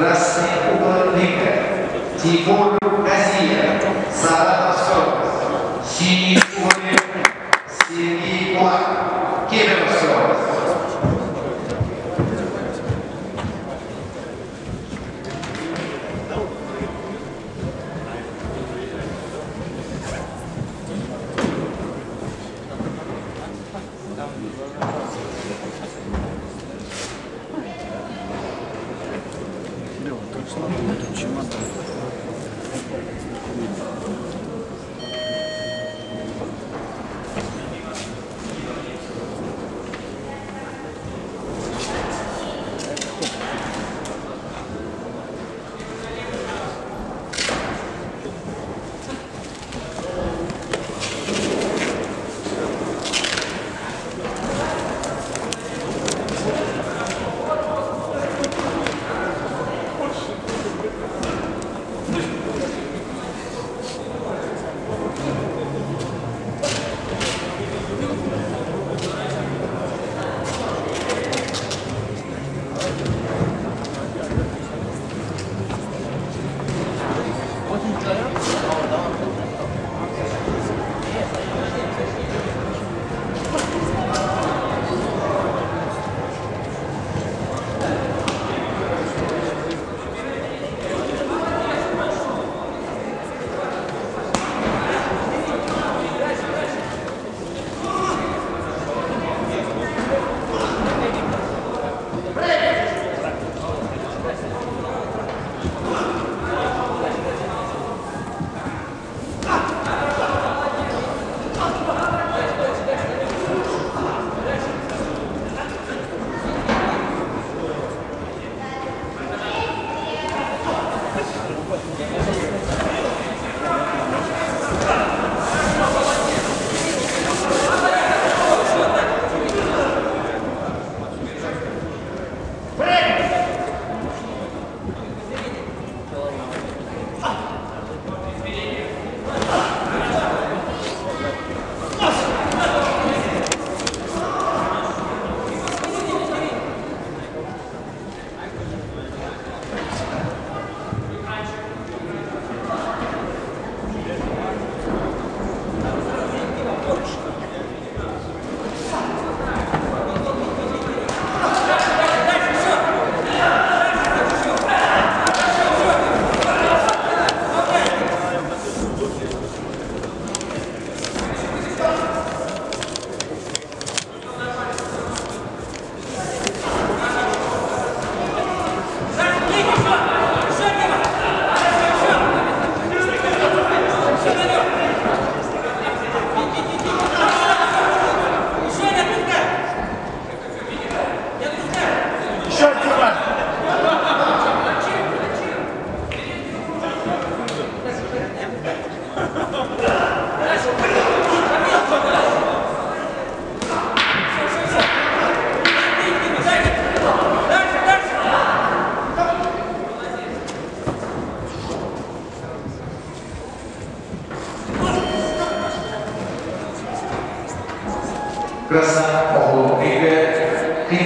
Federação Popular do Rio de Janeiro, Tivoro Garcia, Sara das Flores, Chico.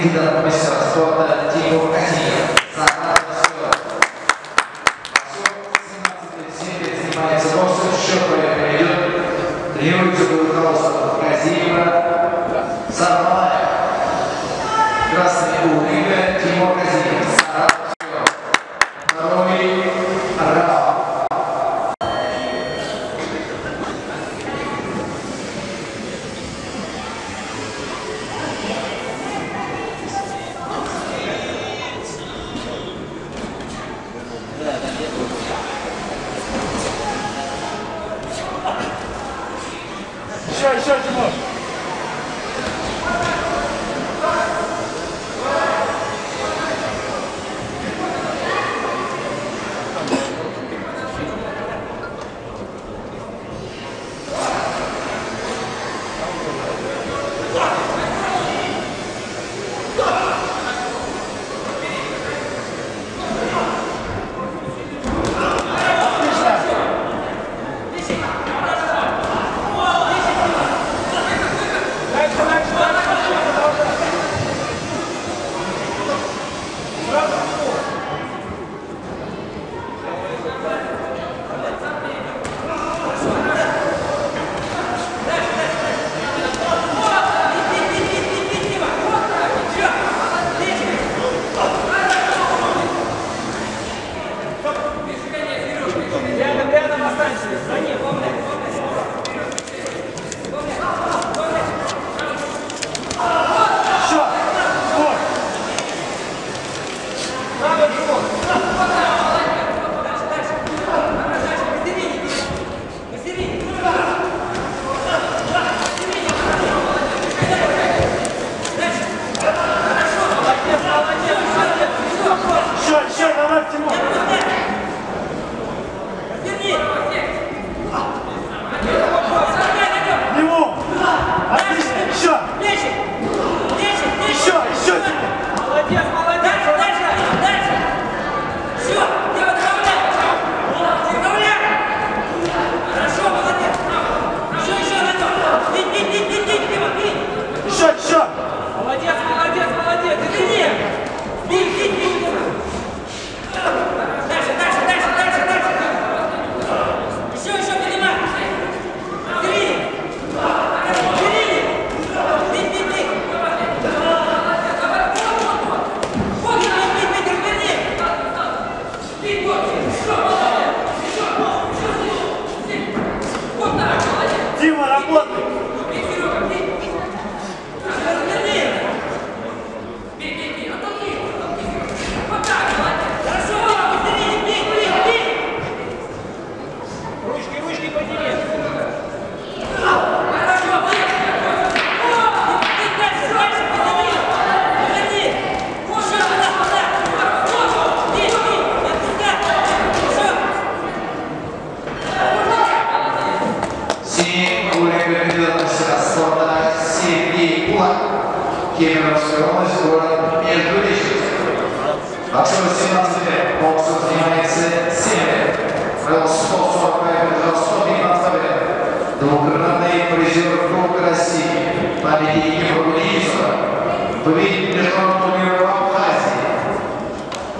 tidak bisa suatu jiwa kasih начинается север. Ростов 45, Ростов 15 лет. Двукратный призер Кубка России. Победитель Евролиза. Победитель международного турнира в Абхазии.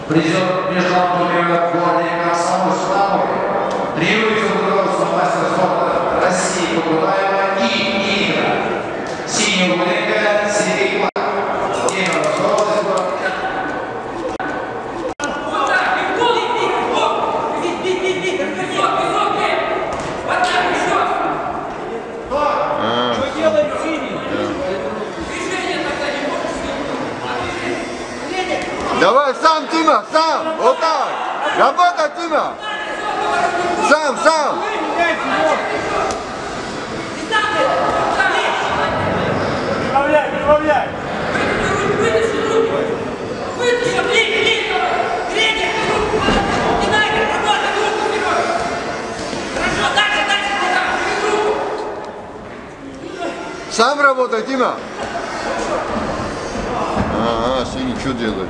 Призер международного турнира в городе Комсомольск Тамбове. Триумф Кубка мастер спорта России Кубаева и Игра. Синий Валерий Сам, сам! Прибавляй, прибавляй! Вытащи руки! Вытащи, блин, блин! Сам работай, Дима! Ага, синий, что делаешь?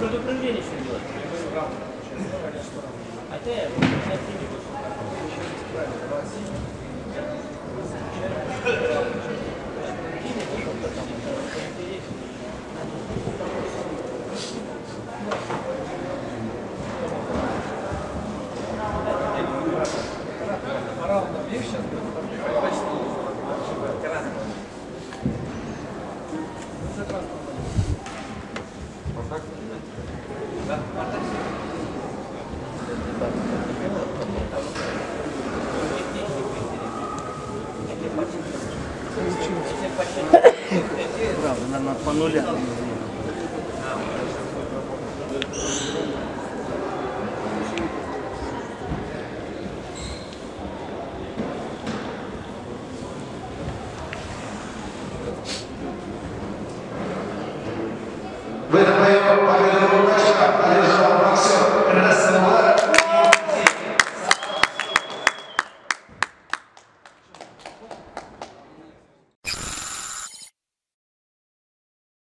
Предупреждение. 黄豆浆